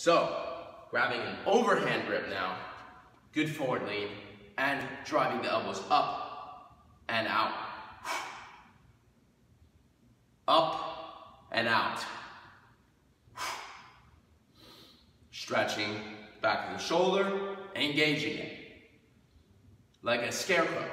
So, grabbing an overhand grip now, good forward lean, and driving the elbows up and out. Up and out. Stretching back of the shoulder, engaging it. Like a scarecrow.